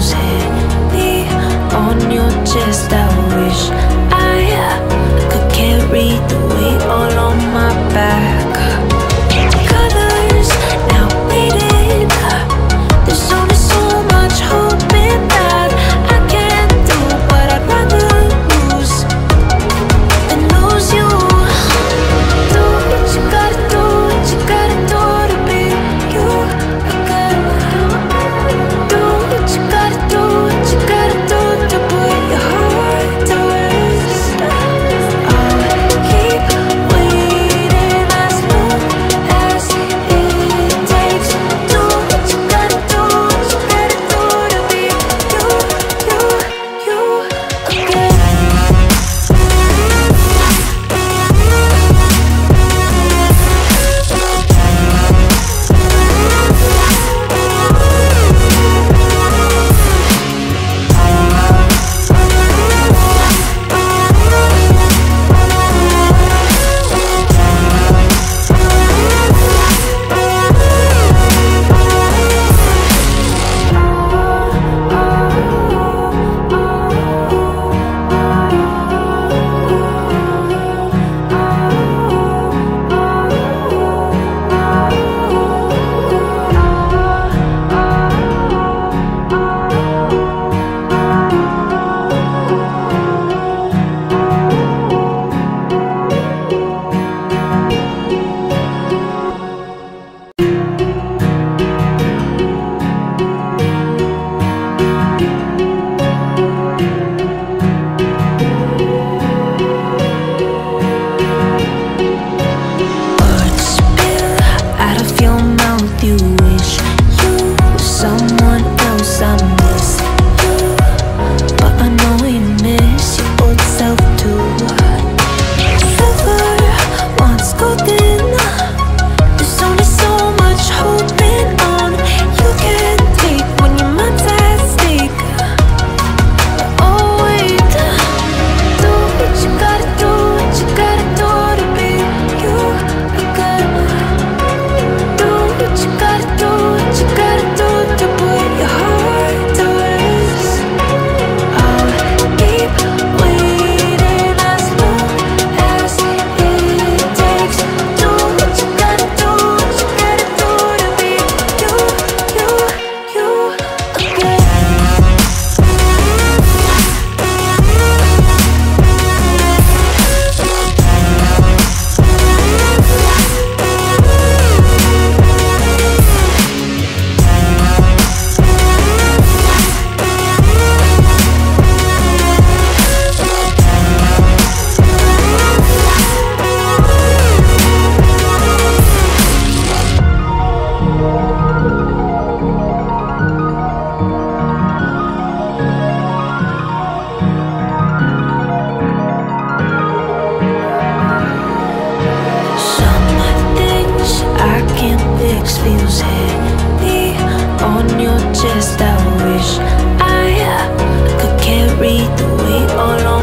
feels on your chest. just I wish. I uh, could carry the weight all on